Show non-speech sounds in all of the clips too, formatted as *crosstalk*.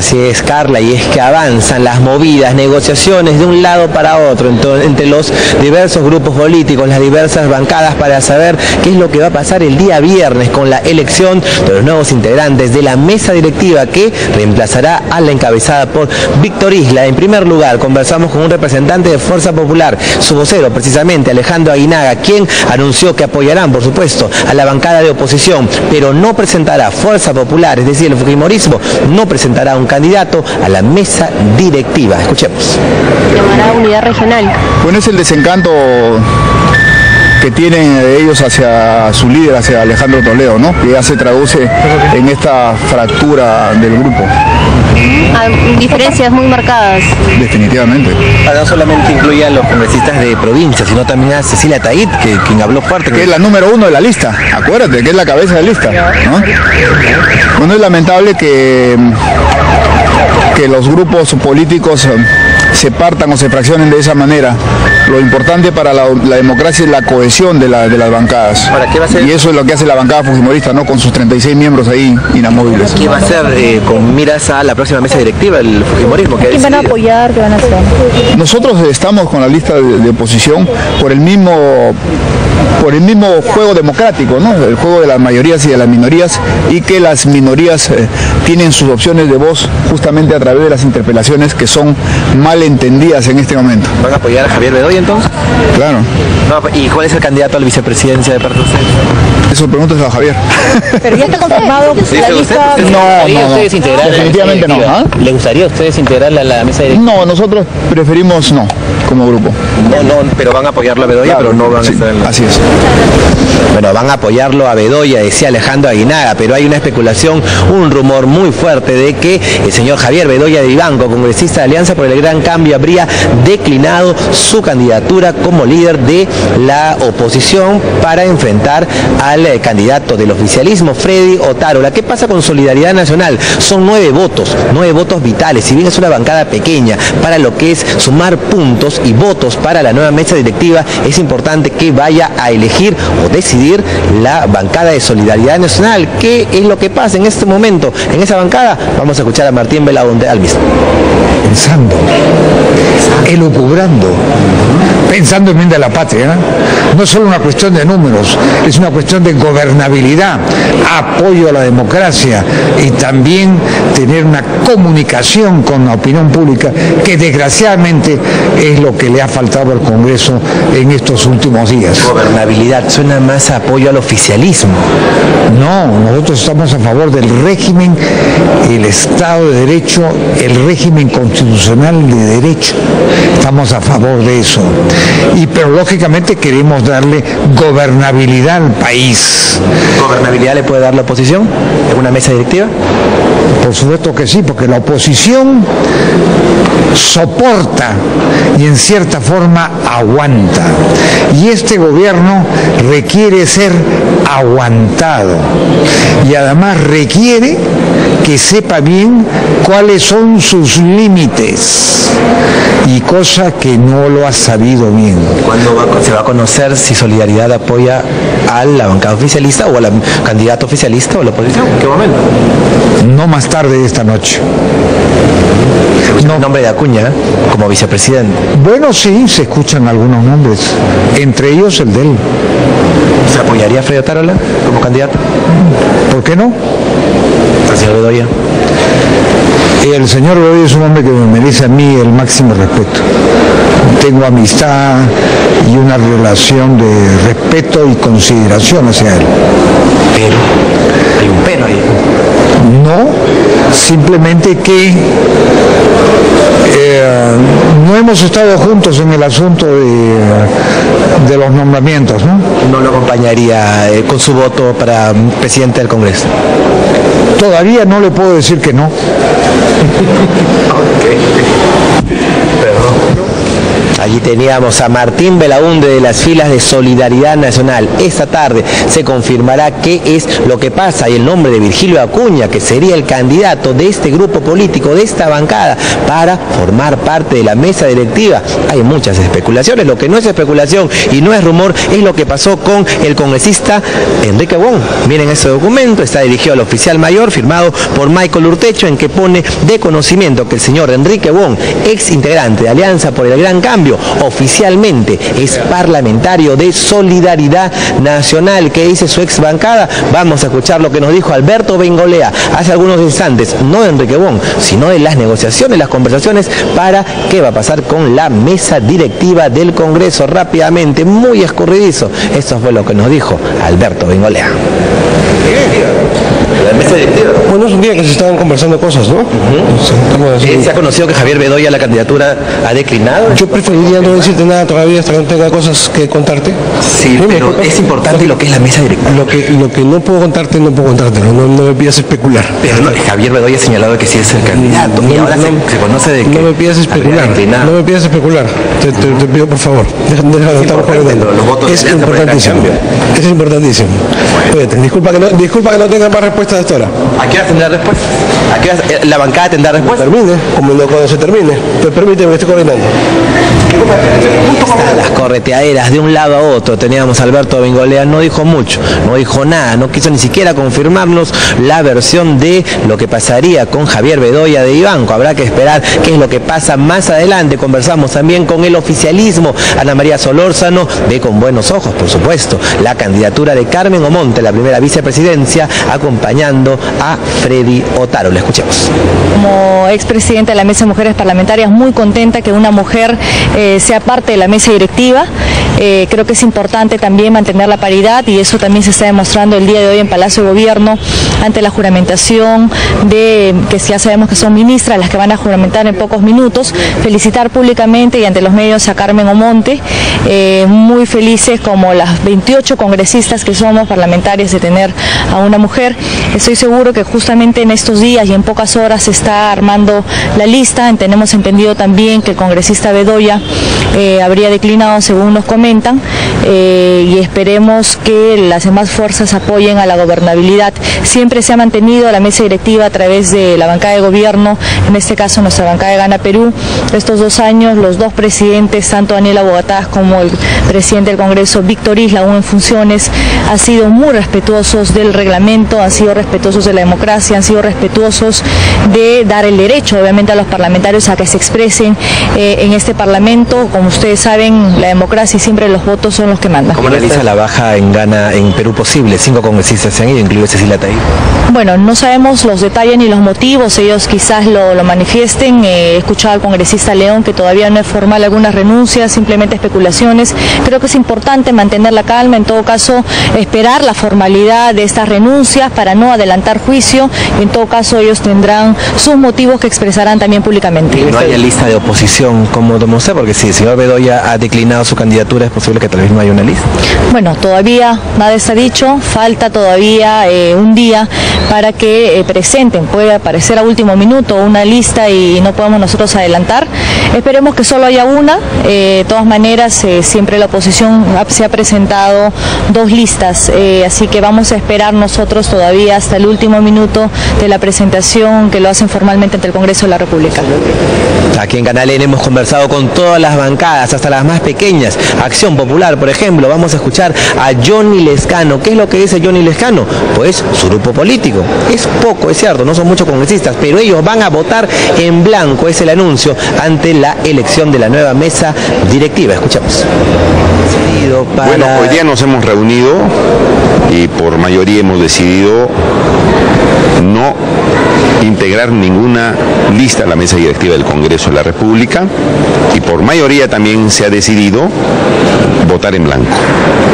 Así es, Carla, y es que avanzan las movidas, negociaciones de un lado para otro entre los diversos grupos políticos, las diversas bancadas para saber qué es lo que va a pasar el día viernes con la elección de los nuevos integrantes de la mesa directiva que reemplazará a la encabezada por Víctor Isla. En primer lugar, conversamos con un representante de Fuerza Popular, su vocero precisamente, Alejandro Aguinaga, quien anunció que apoyarán, por supuesto, a la bancada de oposición, pero no presentará Fuerza Popular, es decir, el Fujimorismo, no presentará un candidato a la mesa directiva. Escuchemos. Llamará unidad regional. Bueno, es el desencanto que tienen ellos hacia su líder, hacia Alejandro Toledo, ¿no? que ya se traduce en esta fractura del grupo. Hay diferencias muy marcadas. Definitivamente. No solamente incluye a los congresistas de provincia, sino también a Cecilia Taid, que, quien habló fuerte. Que es la número uno de la lista, acuérdate, que es la cabeza de la lista. ¿no? Bueno, es lamentable que, que los grupos políticos se partan o se fraccionen de esa manera. Lo importante para la, democracia es la cohesión de, la, de las bancadas. Y eso es lo que hace la bancada fujimorista, ¿no? Con sus 36 miembros ahí inamovibles. ¿Qué va a hacer eh, con miras a la próxima mesa directiva, el fujimorismo? ¿Quién van a apoyar? ¿Qué van a hacer? Nosotros estamos con la lista de, oposición por el mismo por el mismo juego democrático, ¿no? el juego de las mayorías y de las minorías, y que las minorías eh, tienen sus opciones de voz justamente a través de las interpelaciones que son mal entendidas en este momento. ¿Van a apoyar a Javier Bedoya entonces? Claro. ¿Y cuál es el candidato a la vicepresidencia de parte de ustedes? Eso preguntas a Javier. Pero ya está confirmado la lista. No, no, no. Definitivamente no. ¿ah? ¿Le gustaría a ustedes integrar a la mesa directiva? No, nosotros preferimos no, como grupo. No, no, pero van a apoyarlo a Bedoya, pero no van a estar en la... Así es. Bueno, van a apoyarlo a Bedoya, decía Alejandro Aguinaga, pero hay una especulación, un rumor muy fuerte de que el señor Javier Bedoya de Ibanco, congresista de Alianza por el Gran Cambio, habría declinado su candidatura como líder de la oposición para enfrentar al eh, candidato del oficialismo, Freddy Otárola. ¿Qué pasa con Solidaridad Nacional? Son nueve votos, nueve votos vitales, si bien es una bancada pequeña para lo que es sumar puntos y votos para la nueva mesa directiva, es importante que vaya a elegir o decidir la bancada de Solidaridad Nacional. ¿Qué es lo que pasa en este momento en esa bancada? Vamos a escuchar a Martín Belaunde al mismo. Pensando, elucubrando, pensando en bien de la patria. No es solo una cuestión de números, es una cuestión de gobernabilidad, apoyo a la democracia y también tener una comunicación con la opinión pública que desgraciadamente es lo que le ha faltado al Congreso en estos últimos días. Gobernabilidad, suena más apoyo al oficialismo. No, nosotros estamos a favor del régimen, el Estado de Derecho, el régimen constitucional de derecho. Estamos a favor de eso. Y pero lógicamente queremos darle gobernabilidad al país. ¿Gobernabilidad le puede dar la oposición en una mesa directiva? Por supuesto que sí, porque la oposición soporta y en cierta forma aguanta. Y este gobierno requiere ser aguantado y además requiere que sepa bien cuáles son sus límites y cosa que no lo ha sabido bien. ¿Cuándo se va a conocer si Solidaridad apoya a la bancada oficialista o al candidato oficialista o la oposición? ¿En qué momento? No más tarde esta noche. No. El nombre de Acuña como vicepresidente. Bueno, sí, se escuchan algunos nombres, entre ellos el de él. ¿Se apoyaría a Fredo Tarola como candidato? ¿Por qué no? Al señor Bedoya. El señor Bedoya es un hombre que me merece a mí el máximo respeto. Tengo amistad y una relación de respeto y consideración hacia él. Pero, hay un pero ahí. No, simplemente que eh, no hemos estado juntos en el asunto de, de los nombramientos, ¿no? No lo acompañaría eh, con su voto para presidente del Congreso. Todavía no le puedo decir que no. *laughs* ok. Perdón. Allí teníamos a Martín Belaunde de las filas de Solidaridad Nacional. Esta tarde se confirmará qué es lo que pasa y el nombre de Virgilio Acuña, que sería el candidato de este grupo político, de esta bancada, para formar parte de la mesa directiva. Hay muchas especulaciones. Lo que no es especulación y no es rumor es lo que pasó con el congresista Enrique Wong. Miren ese documento, está dirigido al oficial mayor, firmado por Michael Urtecho, en que pone de conocimiento que el señor Enrique Wong, ex integrante de Alianza por el Gran Cambio, oficialmente es parlamentario de Solidaridad Nacional. ¿Qué dice su ex bancada? Vamos a escuchar lo que nos dijo Alberto Bengolea hace algunos instantes, no de Enrique Wong, sino de las negociaciones, las conversaciones para qué va a pasar con la mesa directiva del Congreso rápidamente, muy escurridizo. Eso fue lo que nos dijo Alberto Bengolea. La mesa directiva. Bueno, es un día que se estaban conversando cosas, ¿no? ¿Se ha conocido que Javier Bedoya la candidatura ha declinado? Yo preferiría no decirte nada todavía hasta que no tenga cosas que contarte. Sí, pero es importante lo que es la mesa directiva. Lo que, lo que no puedo contarte, no puedo contártelo, no, no me pidas especular. Pero no, Javier Bedoya ha señalado que sí es el candidato y ahora se, se conoce de que No me pidas especular, no me pidas especular. Te, te- te pido por favor, deja, deja de estar importante, jodiendo. los- los votos Es importantísimo. Es importantísimo. Oye, disculpa que no, disculpa que no tenga más respuestas ahora. ¿A qué hora tendrá respuesta? ¿A qué hora eh, la bancada tendrá respuesta? Termine, como no cuando se termine. Pero permíteme que estoy coordinando. Las correteaderas de un lado a otro. Teníamos a Alberto Bengolea, no dijo mucho, no dijo nada, no quiso ni siquiera confirmarnos la versión de lo que pasaría con Javier Bedoya de Ibanco. Habrá que esperar qué es lo que pasa más adelante. Conversamos también con el oficialismo. Ana María Solórzano ve con buenos ojos, por supuesto, la candidatura de Carmen Omonte, la primera vicepresidencia, acompañando a Freddy Otaro. Le escuchemos. Como expresidenta de la Mesa de Mujeres Parlamentarias, muy contenta que una mujer eh, sea parte de la mesa directiva. Eh, creo que es importante también mantener la paridad y eso también se está demostrando el día de hoy en Palacio de Gobierno ante la juramentación de que ya sabemos que son ministras las que van a juramentar en pocos minutos. Felicitar públicamente y ante los medios a Carmen Omonte, eh, muy felices como las 28 congresistas que somos parlamentarias de tener a una mujer. Estoy seguro que justamente en estos días y en pocas horas se está armando la lista. Tenemos entendido también que el congresista Bedoya eh, habría declinado según nos comentan eh, y esperemos que las demás fuerzas apoyen a la gobernabilidad. Siempre se ha mantenido la mesa directiva a través de la bancada de gobierno, en este caso nuestra bancada de Gana Perú. Estos dos años los dos presidentes, tanto Daniela Bogotá como el presidente del Congreso, Víctor Isla, aún en funciones, han sido muy respetuosos del reglamento, han sido respetuosos de la democracia, han sido respetuosos de dar el derecho, obviamente, a los parlamentarios a que se expresen eh, en este Parlamento. Como ustedes saben, la democracia y siempre los votos son los que mandan. ¿Cómo analiza la baja en Gana en Perú posible? Cinco congresistas se han ido, incluido Cecilia Taí. Bueno, no sabemos los detalles ni los motivos, ellos quizás lo, lo manifiesten. Eh, he escuchado al congresista León que todavía no es formal algunas renuncias, simplemente especulaciones. Creo que es importante mantener la calma, en todo caso esperar la formalidad de estas renuncias para no adelantar juicio. En todo caso ellos tendrán sus motivos que expresarán también públicamente. No haya lista de oposición como demostrar, porque si el señor Bedoya ha declinado su candidatura, es posible que tal vez no haya una lista. Bueno, todavía nada está dicho, falta todavía eh, un día para que eh, presenten, puede aparecer a último minuto una lista y no podemos nosotros adelantar. Esperemos que solo haya una, eh, de todas maneras eh, siempre la oposición ha- se ha presentado dos listas, eh, así que vamos a esperar nosotros todavía hasta el último minuto de la presentación que lo hacen formalmente ante el Congreso de la República. Aquí en Canal N hemos conversado con todas las bancadas, hasta las más pequeñas. Acción Popular, por ejemplo, vamos a escuchar a Johnny Lescano. ¿Qué es lo que dice Johnny Lescano? Pues su grupo político. Es poco, es cierto, no son muchos congresistas, pero ellos van a votar en blanco, es el anuncio, ante la elección de la nueva mesa directiva. Escuchamos. Para- Bueno, hoy día nos hemos reunido y por mayoría hemos decidido no integrar ninguna lista a la mesa directiva del Congreso de la República y por mayoría también se ha decidido votar en blanco.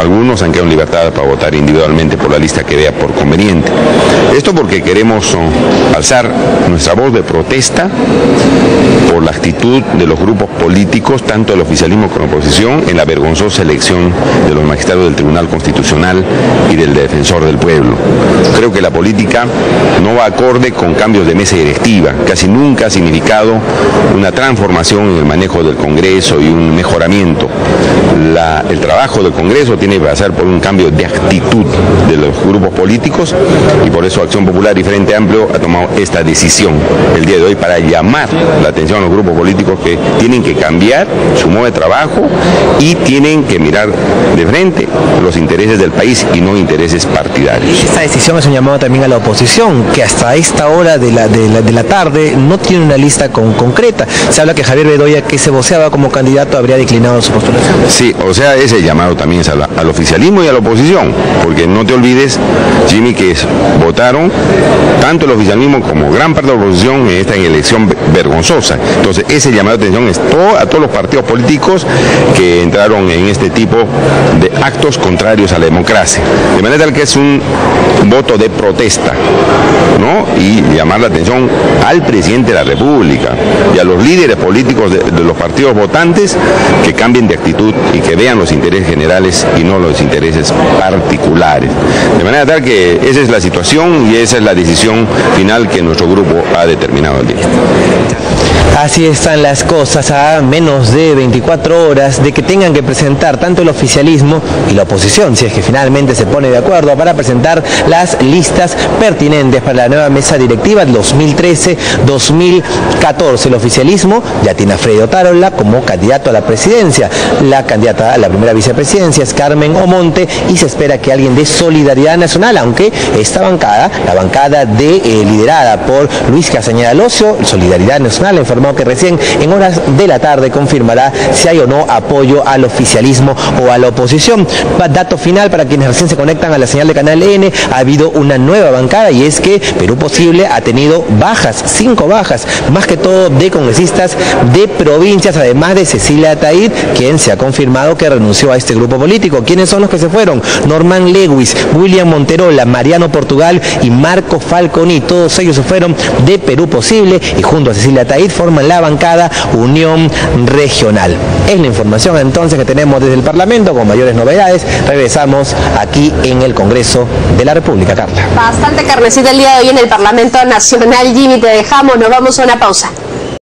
Algunos han quedado en libertad para votar individualmente por la lista que vea por conveniente. Esto porque queremos oh, alzar nuestra voz de protesta por la actitud de los grupos políticos, tanto del oficialismo como de la oposición, en la vergonzosa elección de los magistrados del Tribunal Constitucional y del Defensor del Pueblo. Creo que la política no va acorde con cambios de mesa directiva. Casi nunca ha significado una transformación en el manejo del Congreso y un mejoramiento. El trabajo del Congreso tiene que pasar por un cambio de actitud de los grupos políticos y por eso Acción Popular y Frente Amplio ha tomado esta decisión el día de hoy para llamar la atención a los grupos políticos que tienen que cambiar su modo de trabajo y tienen que mirar de frente los intereses del país y no intereses partidarios. Esta decisión es un llamado también a la oposición, que hasta esta hora de la, de la, tarde no tiene una lista con, concreta. Se habla que Javier Bedoya, que se voceaba como candidato, habría declinado su postulación. Sí, o sea, ese llamado también es al oficialismo y a la oposición, porque no te olvides, Jimmy, que votaron tanto el oficialismo como gran parte de la oposición en esta elección vergonzosa. Entonces, ese llamado de atención es a todos los partidos políticos que entraron en este tipo de actos contrarios a la democracia. De manera tal que es un voto de protesta, ¿no? Y llamar la atención al presidente de la República y a los líderes políticos de, los partidos votantes que cambien de actitud y que vean los intereses generales y no los intereses particulares. De manera tal que esa es la situación y esa es la decisión final que nuestro grupo ha determinado el día. Así están las cosas a menos de 24 horas de que tengan que presentar tanto el oficialismo y la oposición, si es que finalmente se pone de acuerdo para presentar las listas pertinentes para la nueva mesa directiva 2013-2014. El oficialismo ya tiene a Freddy Otárola como candidato a la presidencia. La candidata a la primera vicepresidencia es Carmen Omonte y se espera que alguien de Solidaridad Nacional, aunque esta bancada, la bancada de, eh, liderada por Luis Casañeda Locio, Solidaridad Nacional, informó que recién en horas de la tarde confirmará si hay o no apoyo al oficialismo o a la oposición. Dato final para quienes recién se conectan a la señal de Canal N, ha habido una nueva bancada y es que Perú Posible ha tenido bajas, cinco bajas, más que todo de congresistas de provincias, además de Cecilia Ataid, quien se ha confirmado que renunció a este grupo político. ¿Quiénes son los que se fueron? Norman Lewis, William Monterola, Mariano Portugal y Marco Falconi. Todos ellos se fueron de Perú Posible y junto a Cecilia Ataid la bancada Unión Regional. Es la información entonces que tenemos desde el Parlamento con mayores novedades. Regresamos aquí en el Congreso de la República, Carla. Bastante carnecita el día de hoy en el Parlamento Nacional. Jimmy, te dejamos, nos vamos a una pausa.